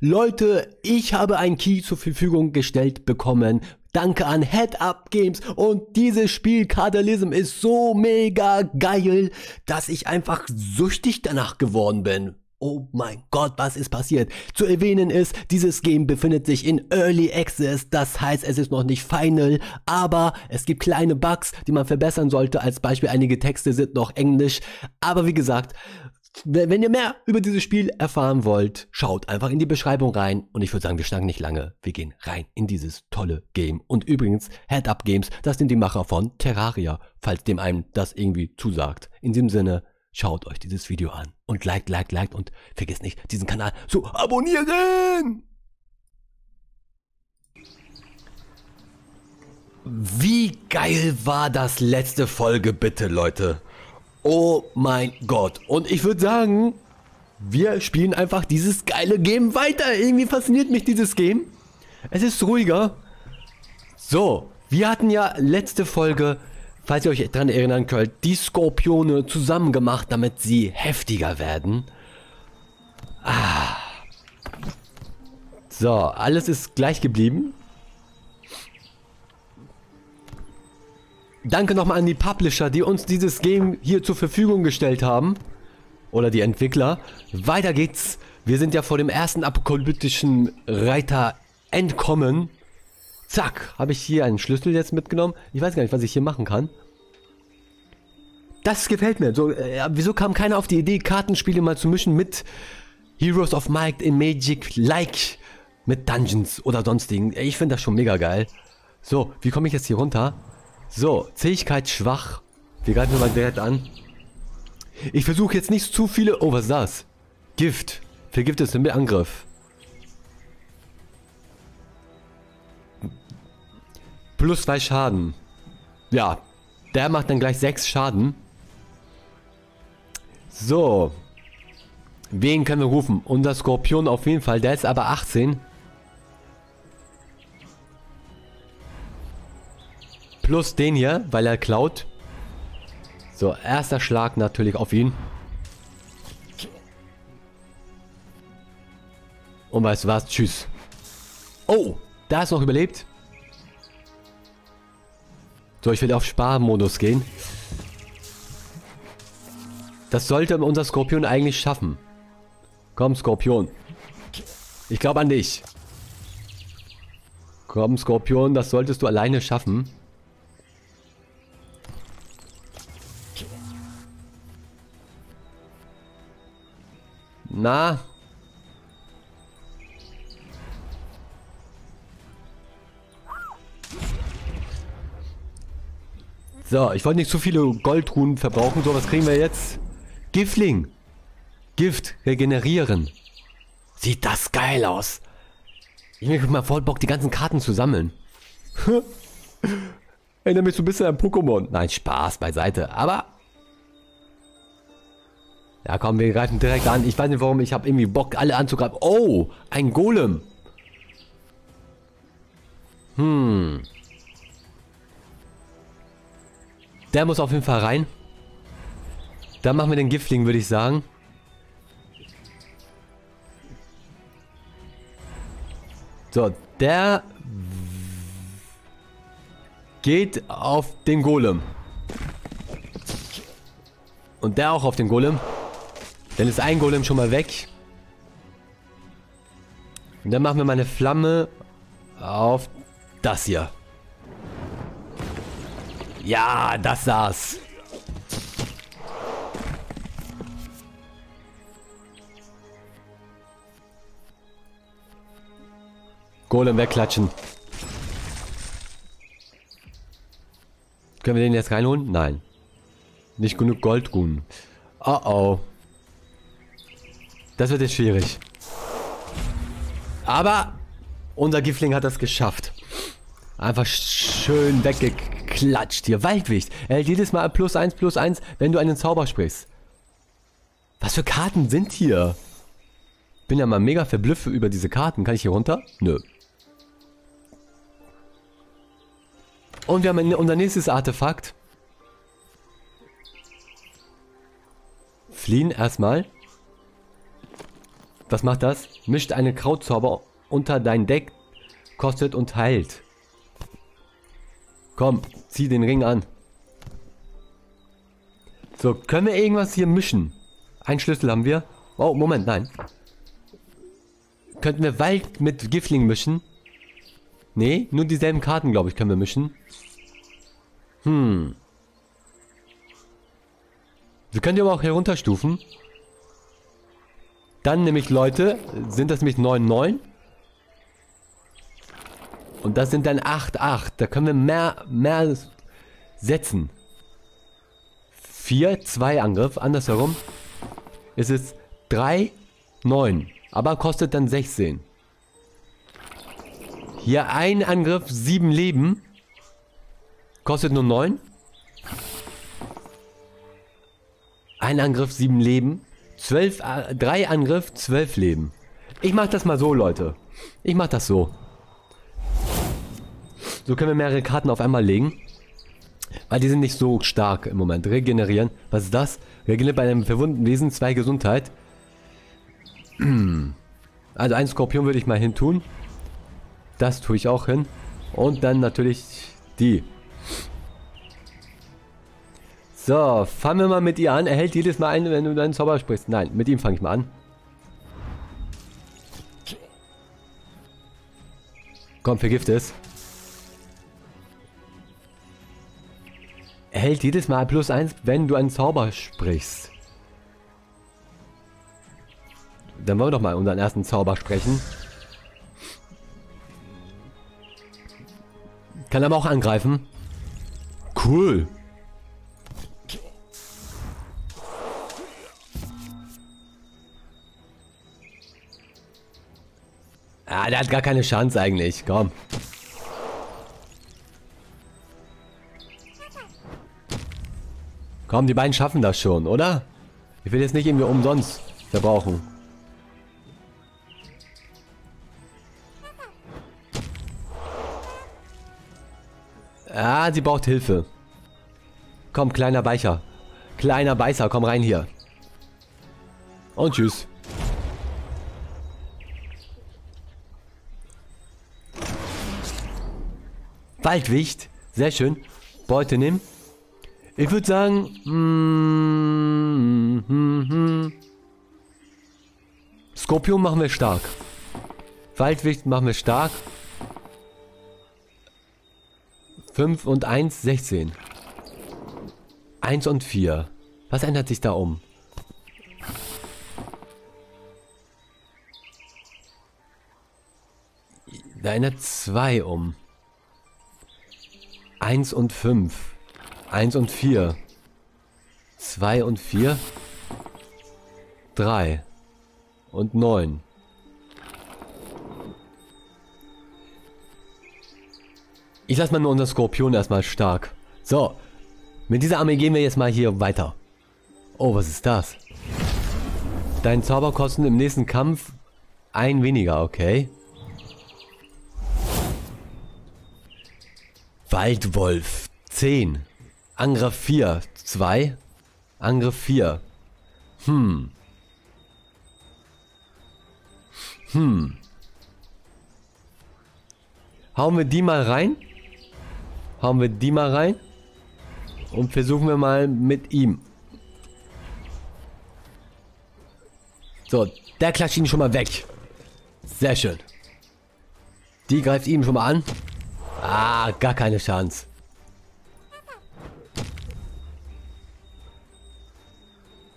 Leute, ich habe ein Key zur Verfügung gestellt bekommen. Danke an Head Up Games und dieses Spiel Catalysm ist so mega geil, dass ich einfach süchtig danach geworden bin. Oh mein Gott, was ist passiert? Zu erwähnen ist, dieses Game befindet sich in Early Access, das heißt, es ist noch nicht final, aber es gibt kleine Bugs, die man verbessern sollte. Als Beispiel, einige Texte sind noch englisch. Aber wie gesagt, wenn ihr mehr über dieses Spiel erfahren wollt, schaut einfach in die Beschreibung rein. Und ich würde sagen, wir schnacken nicht lange. Wir gehen rein in dieses tolle Game. Und übrigens, Head Up Games, das sind die Macher von Terraria, falls dem einem das irgendwie zusagt. In diesem Sinne, Schaut euch dieses Video an und liked, liked, liked und vergesst nicht, diesen Kanal zu abonnieren! Wie geil war das letzte Folge bitte, Leute? Oh mein Gott. Und ich würde sagen, wir spielen einfach dieses geile Game weiter. Irgendwie fasziniert mich dieses Game. Es ist ruhiger. So, wir hatten ja letzte Folge falls ihr euch daran erinnern könnt, die Skorpione zusammen gemacht, damit sie heftiger werden. Ah. So, alles ist gleich geblieben. Danke nochmal an die Publisher, die uns dieses Game hier zur Verfügung gestellt haben. Oder die Entwickler. Weiter geht's. Wir sind ja vor dem ersten apokalyptischen Reiter entkommen. Zack, habe ich hier einen Schlüssel jetzt mitgenommen. Ich weiß gar nicht, was ich hier machen kann. Das gefällt mir. So, äh, wieso kam keiner auf die Idee, Kartenspiele mal zu mischen mit Heroes of Might in Magic like mit Dungeons oder sonstigen. Ich finde das schon mega geil. So, wie komme ich jetzt hier runter? So, Zähigkeit schwach. Wir greifen mal direkt an. Ich versuche jetzt nicht zu viele... Oh, was ist das? Gift. Vergiftet mit Angriff. Plus zwei Schaden. Ja, der macht dann gleich sechs Schaden. So. Wen können wir rufen? Unser Skorpion auf jeden Fall. Der ist aber 18. Plus den hier, weil er klaut. So, erster Schlag natürlich auf ihn. Und weißt du was? Tschüss. Oh, da ist noch überlebt. So, ich will auf Sparmodus gehen. Das sollte unser Skorpion eigentlich schaffen. Komm, Skorpion. Ich glaube an dich. Komm, Skorpion, das solltest du alleine schaffen. Na, So, ich wollte nicht zu viele Goldruhen verbrauchen. So, was kriegen wir jetzt? Giftling. Gift regenerieren. Sieht das geil aus. Ich habe mal voll Bock, die ganzen Karten zu sammeln. Erinnert mich so ein bisschen an Pokémon. Nein, Spaß beiseite. Aber... Ja, komm, wir greifen direkt an. Ich weiß nicht warum, ich habe irgendwie Bock, alle anzugreifen. Oh, ein Golem. Hm. Der muss auf jeden Fall rein. Dann machen wir den Giftling, würde ich sagen. So, der geht auf den Golem. Und der auch auf den Golem. Dann ist ein Golem schon mal weg. Und dann machen wir mal eine Flamme auf das hier. Ja, das saß. Golem wegklatschen. Können wir den jetzt reinholen? Nein. Nicht genug Goldruhen. Oh oh. Das wird jetzt schwierig. Aber unser Gifling hat das geschafft. Einfach schön weggekriegt klatscht hier. Waldwicht. Er hält jedes Mal plus 1 plus 1, wenn du einen Zauber sprichst. Was für Karten sind hier? Bin ja mal mega verblüfft über diese Karten. Kann ich hier runter? Nö. Und wir haben unser nächstes Artefakt. Fliehen erstmal. Was macht das? Mischt eine Krautzauber unter dein Deck, kostet und heilt. Komm, zieh den Ring an. So, können wir irgendwas hier mischen? Ein Schlüssel haben wir. Oh, Moment, nein. Könnten wir Wald mit Gifling mischen? Nee, nur dieselben Karten, glaube ich, können wir mischen. Hm. Wir können die aber auch herunterstufen. Dann nämlich Leute, sind das nämlich 9, 9. Und das sind dann 8, 8. Da können wir mehr, mehr setzen. 4, 2 Angriff. Andersherum ist es 3, 9. Aber kostet dann 16. Hier ein Angriff, 7 Leben. Kostet nur 9. Ein Angriff, 7 Leben. 12, 3 äh, Angriff, 12 Leben. Ich mach das mal so, Leute. Ich mach das so. So können wir mehrere Karten auf einmal legen. Weil die sind nicht so stark im Moment. Regenerieren. Was ist das? Regeneriert bei einem verwundeten Wesen 2 Gesundheit. Also ein Skorpion würde ich mal hin tun. Das tue ich auch hin. Und dann natürlich die. So, fangen wir mal mit ihr an. Er hält jedes Mal ein, wenn du deinen Zauber sprichst. Nein, mit ihm fange ich mal an. Komm, vergift es. Er hält jedes Mal plus eins, wenn du einen Zauber sprichst. Dann wollen wir doch mal unseren ersten Zauber sprechen. Kann aber auch angreifen. Cool. Ah, der hat gar keine Chance eigentlich. Komm. Komm, die beiden schaffen das schon, oder? Ich will jetzt nicht irgendwie umsonst verbrauchen. Ah, sie braucht Hilfe. Komm, kleiner Beicher. Kleiner Beißer, komm rein hier. Und tschüss. Waldwicht. Sehr schön. Beute nehmen. Ich würde sagen... Mm, mm, mm, Skorpion machen wir stark. Waldwicht machen wir stark. 5 und 1, 16. 1 und 4. Was ändert sich da um? Da ändert 2 um. 1 und 5. 1 und 4. 2 und 4. 3. Und 9. Ich lasse mal nur unser Skorpion erstmal stark. So. Mit dieser Armee gehen wir jetzt mal hier weiter. Oh, was ist das? Dein Zauberkosten im nächsten Kampf ein weniger, okay. Waldwolf 10. Angriff 4. 2. Angriff 4. Hm. Hm. Hauen wir die mal rein? Hauen wir die mal rein. Und versuchen wir mal mit ihm. So, der klatscht ihn schon mal weg. Sehr schön. Die greift ihn schon mal an. Ah, gar keine Chance.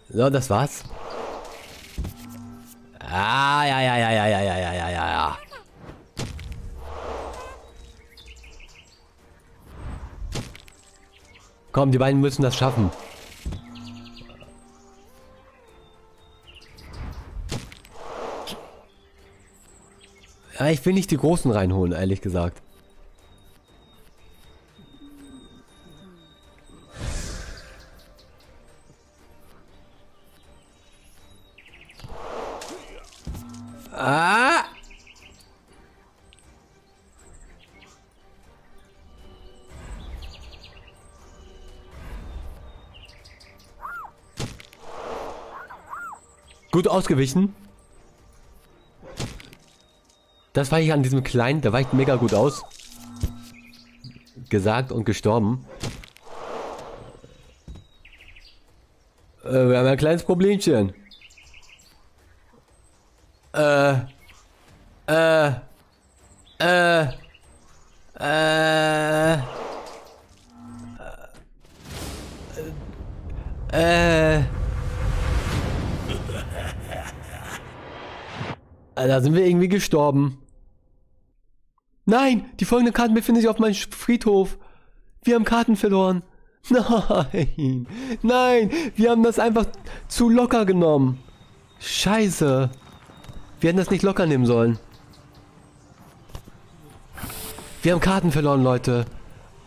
So, das war's. Ah, ja, ja, ja, ja, ja, ja, ja, ja, ja. Komm, die beiden müssen das schaffen. Ja, ich will nicht die Großen reinholen, ehrlich gesagt. Gut ausgewichen. Das war ich an diesem kleinen, der weicht mega gut aus. Gesagt und gestorben. Äh, wir haben ein kleines Problemchen. Da sind wir irgendwie gestorben. Nein, die folgenden Karten befinden sich auf meinem Friedhof. Wir haben Karten verloren. Nein, nein, wir haben das einfach zu locker genommen. Scheiße. Wir hätten das nicht locker nehmen sollen. Wir haben Karten verloren, Leute.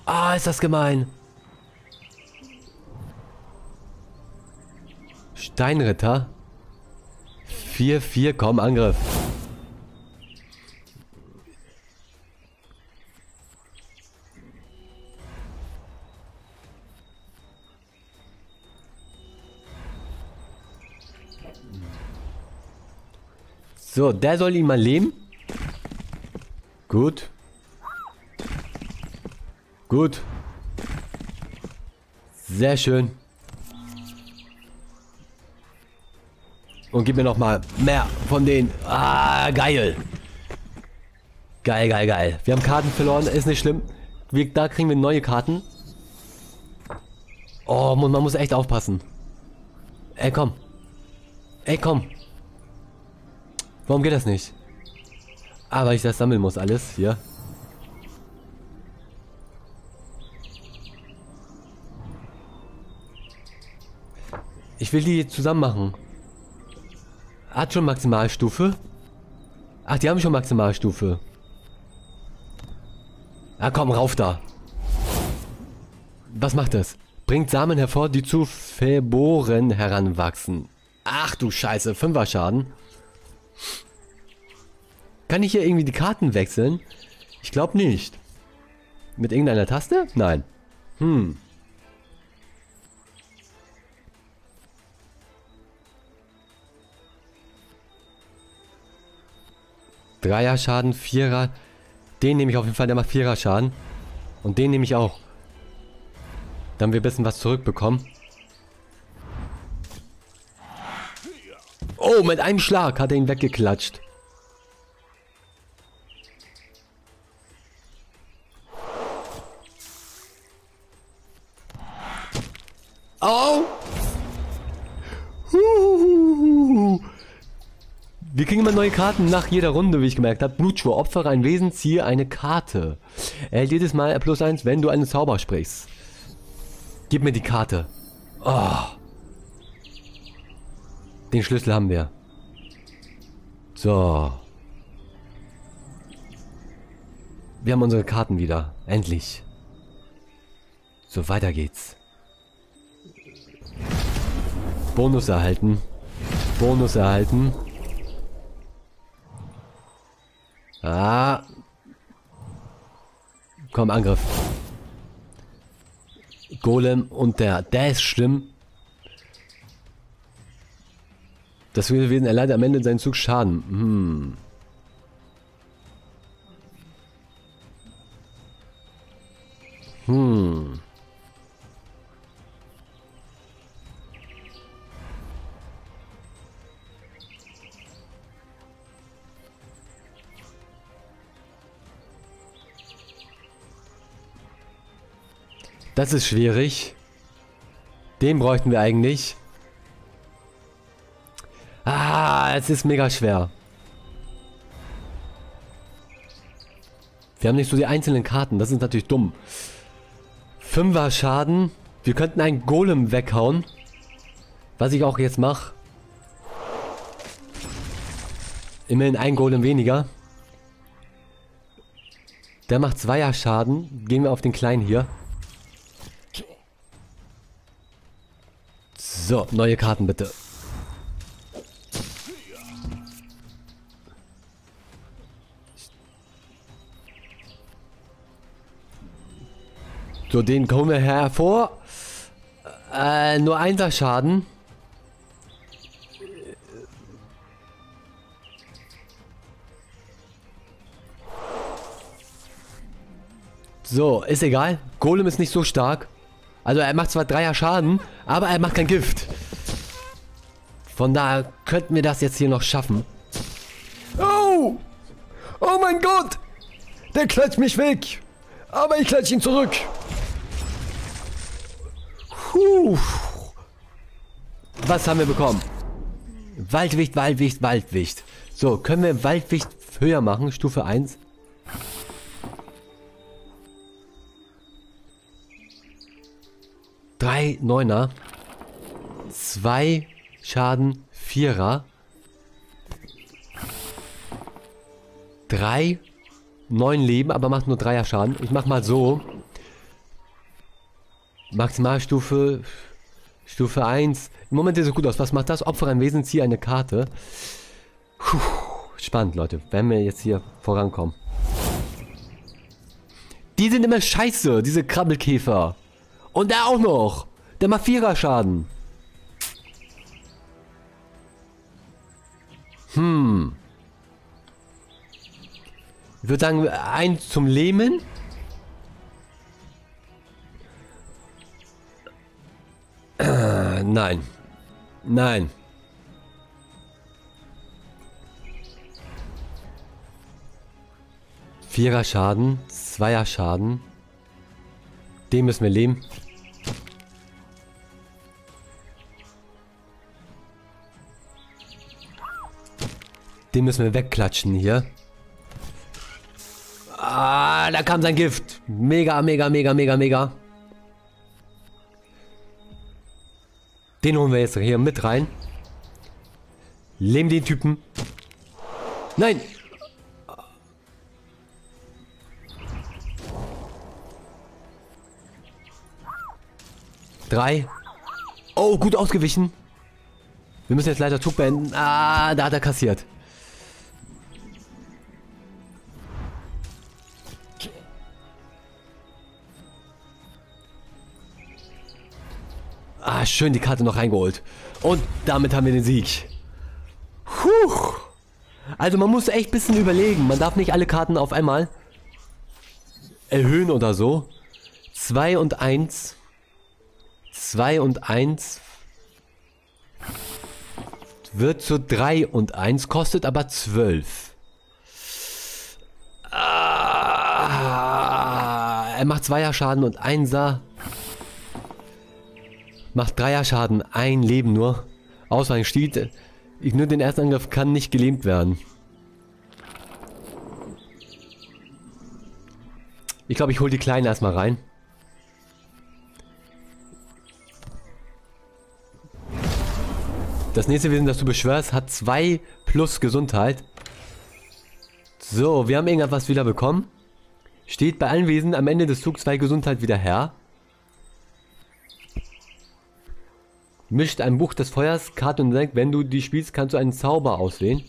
Ah, ist das gemein. Steinritter. 4-4, komm, Angriff. So, der soll ihn mal leben. Gut. Gut. Sehr schön. Und gib mir noch mal mehr von den. Ah, geil. Geil, geil, geil. Wir haben Karten verloren, ist nicht schlimm. Wir, da kriegen wir neue Karten. Oh, man muss echt aufpassen. Ey, komm. Ey, komm. Warum geht das nicht? Ah, ich das sammeln muss, alles hier. Ich will die zusammen machen. Hat schon Maximalstufe? Ach, die haben schon Maximalstufe. Ah, komm, rauf da. Was macht das? Bringt Samen hervor, die zu Verbohren heranwachsen. Ach du Scheiße, Fünfer Schaden. Kann ich hier irgendwie die Karten wechseln? Ich glaube nicht. Mit irgendeiner Taste? Nein. Hm. Dreier Schaden, Vierer. Den nehme ich auf jeden Fall, der macht Vierer Schaden. Und den nehme ich auch. Dann wir ein bisschen was zurückbekommen. Oh, mit einem Schlag hat er ihn weggeklatscht. Oh! Wir kriegen immer neue Karten nach jeder Runde, wie ich gemerkt habe. Blutschwur, opfere ein Wesen, ziehe eine Karte. Erhält jedes Mal plus eins, wenn du einen Zauber sprichst. Gib mir die Karte. Oh. Den Schlüssel haben wir. So. Wir haben unsere Karten wieder. Endlich. So, weiter geht's. Bonus erhalten. Bonus erhalten. Ah. Komm, Angriff. Golem und der. Der ist schlimm. Das Wesen erleidet am Ende seinen Zug Schaden. Hm. Hm. Das ist schwierig. Den bräuchten wir eigentlich. Es ist mega schwer. Wir haben nicht so die einzelnen Karten. Das ist natürlich dumm. Fünfer Schaden. Wir könnten einen Golem weghauen. Was ich auch jetzt mache. Immerhin ein Golem weniger. Der macht Zweier Schaden. Gehen wir auf den kleinen hier. So, neue Karten bitte. So, den kommen wir hervor. Äh, nur einser Schaden. So, ist egal. Golem ist nicht so stark. Also er macht zwar Dreier Schaden, aber er macht kein Gift. Von daher könnten wir das jetzt hier noch schaffen. Oh! Oh mein Gott! Der klatscht mich weg! Aber ich klatsche ihn zurück! Puh. Was haben wir bekommen? Waldwicht, Waldwicht, Waldwicht. So, können wir Waldwicht höher machen? Stufe 1. Drei Neuner. Zwei Schaden, Vierer. Drei, neun Leben, aber macht nur Dreier Schaden. Ich mach mal so. Maximalstufe, Stufe 1. Im Moment sieht es gut aus. Was macht das? Opfer ein Wesen, ziehe eine Karte. Puh, spannend, Leute. Wenn wir jetzt hier vorankommen. Die sind immer scheiße, diese Krabbelkäfer. Und der auch noch. Der macht Vierer Schaden. Hm. Ich würde sagen, ein zum Lähmen. Nein. Nein. Vierer Schaden, Zweier Schaden. Den müssen wir leben. Den müssen wir wegklatschen hier. Ah, da kam sein Gift. Mega, mega, mega, mega, mega. Den holen wir jetzt hier mit rein. Leben den Typen. Nein! Drei. Oh, gut ausgewichen. Wir müssen jetzt leider Zug beenden. Ah, da hat er kassiert. Ah, schön die Karte noch reingeholt. Und damit haben wir den Sieg. Puh. Also man muss echt ein bisschen überlegen. Man darf nicht alle Karten auf einmal erhöhen oder so. 2 und 1. 2 und 1 wird zu 3 und 1, kostet aber 12. Ah, er macht Zweier Schaden und Einser. Macht Dreier Schaden, ein Leben nur. Ausweichen steht. Ignoriert den ersten Angriff, kann nicht gelähmt werden. Ich glaube, ich hole die Kleinen erstmal rein. Das nächste Wesen, das du beschwörst, hat 2 plus Gesundheit. So, wir haben irgendwas wieder bekommen. Steht bei allen Wesen am Ende des Zugs 2 Gesundheit wieder her. Mischt ein Buch des Feuers, Karte und Deck. Wenn du die spielst, kannst du einen Zauber auswählen.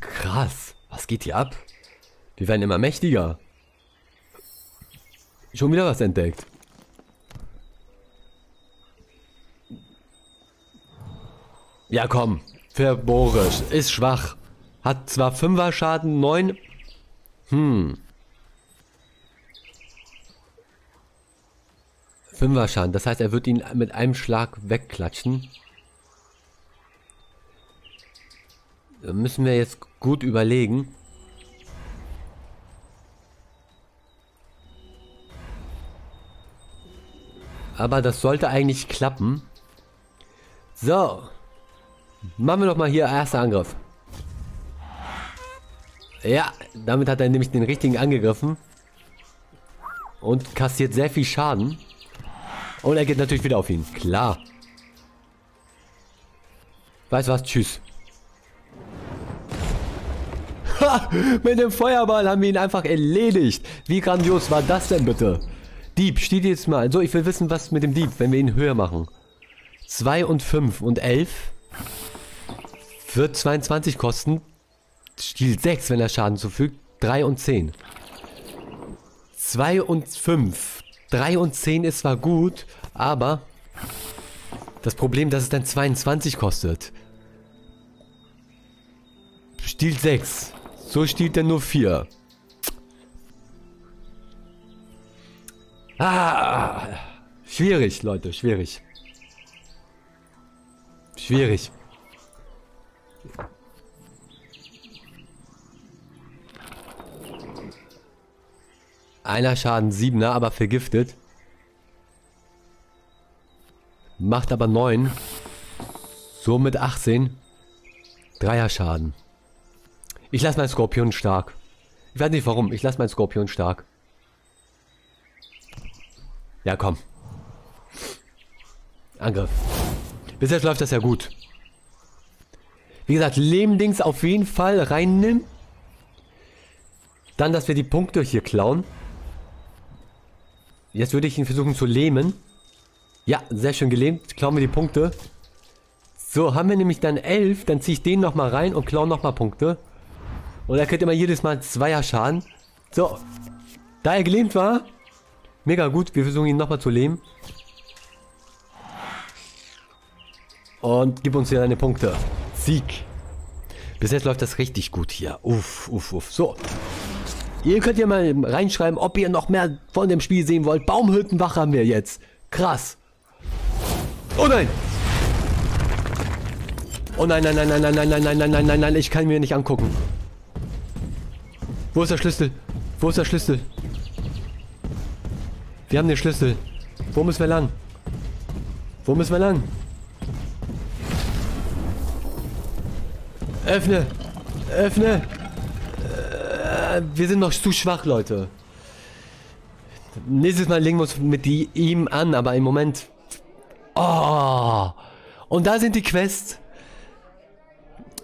Krass. Was geht hier ab? Wir werden immer mächtiger. Schon wieder was entdeckt. Ja komm, Verborisch ist schwach. Hat zwar 5er Schaden, 9. Hm. Fünfer Schaden. Das heißt, er wird ihn mit einem Schlag wegklatschen. Da müssen wir jetzt gut überlegen. Aber das sollte eigentlich klappen. So. Machen wir doch mal hier erster Angriff. Ja, damit hat er nämlich den richtigen angegriffen. Und kassiert sehr viel Schaden. Und er geht natürlich wieder auf ihn. Klar. Weißt was? Tschüss. Ha! Mit dem Feuerball haben wir ihn einfach erledigt. Wie grandios war das denn bitte? Dieb, steht jetzt mal. So, ich will wissen, was mit dem Dieb, wenn wir ihn höher machen. 2 und 5 und 11 wird 22 kosten. Stiel 6, wenn er Schaden zufügt. 3 und 10. 2 und 5 3 und 10 ist zwar gut, aber das Problem, dass es dann 22 kostet. Stiehlt 6. So stiehlt er nur 4. Ah, schwierig, Leute, schwierig. Schwierig. Einer Schaden, siebener, aber vergiftet. Macht aber neun. Somit 18. Dreier Schaden. Ich lasse meinen Skorpion stark. Ich weiß nicht warum, ich lasse meinen Skorpion stark. Ja, komm. Angriff. Bis jetzt läuft das ja gut. Wie gesagt, Leben-Dings auf jeden Fall reinnehmen. Dann, dass wir die Punkte hier klauen. Jetzt würde ich ihn versuchen zu lähmen. Ja, sehr schön gelähmt. Klauen wir die Punkte. So, haben wir nämlich dann 11. Dann ziehe ich den nochmal rein und klaue nochmal Punkte. Und er kriegt immer jedes Mal Zweier Schaden. So, da er gelähmt war. Mega gut. Wir versuchen ihn nochmal zu lähmen. Und gib uns hier deine Punkte. Sieg. Bis jetzt läuft das richtig gut hier. Uff, uff, uff. So. Ihr könnt ja mal reinschreiben, ob ihr noch mehr von dem Spiel sehen wollt. Baumhüttenwache haben wir jetzt. Krass. Oh nein! Oh nein, nein, nein, nein, nein, nein, nein, nein, nein, nein, nein, nein, ich kann mir nicht angucken. Wo ist der Schlüssel? Wo ist der Schlüssel? Wir haben den Schlüssel. Wo müssen wir lang? Wo müssen wir lang? Öffne! Öffne! Wir sind noch zu schwach, Leute. Nächstes Mal legen wir uns mit die, ihm an, aber im Moment... Oh! Und da sind die Quests.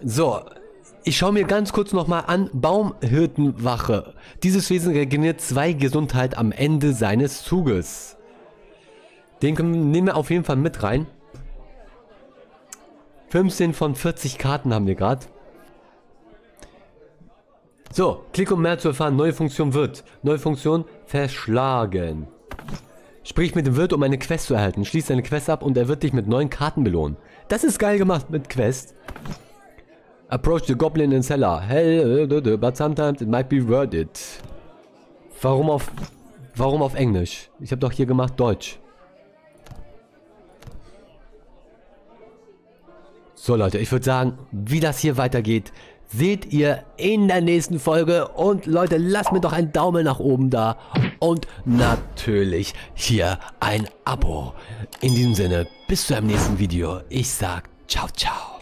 So, ich schaue mir ganz kurz nochmal an. Baumhirtenwache. Dieses Wesen regeneriert zwei Gesundheit am Ende seines Zuges. Den nehmen wir auf jeden Fall mit rein. 15 von 40 Karten haben wir gerade. So, klick um mehr zu erfahren. Neue Funktion wird. Neue Funktion verschlagen. Sprich mit dem Wirt, um eine Quest zu erhalten. Schließ deine Quest ab und er wird dich mit neuen Karten belohnen. Das ist geil gemacht mit Quest. Approach the Goblin in Cellar. Hell, but sometimes it might be worded. Warum auf, warum auf Englisch? Ich habe doch hier gemacht Deutsch. So Leute, ich würde sagen, wie das hier weitergeht, seht ihr in der nächsten Folge. Und Leute, lasst mir doch einen Daumen nach oben da. Und natürlich hier ein Abo. In diesem Sinne, bis zu einem nächsten Video. Ich sag ciao, ciao.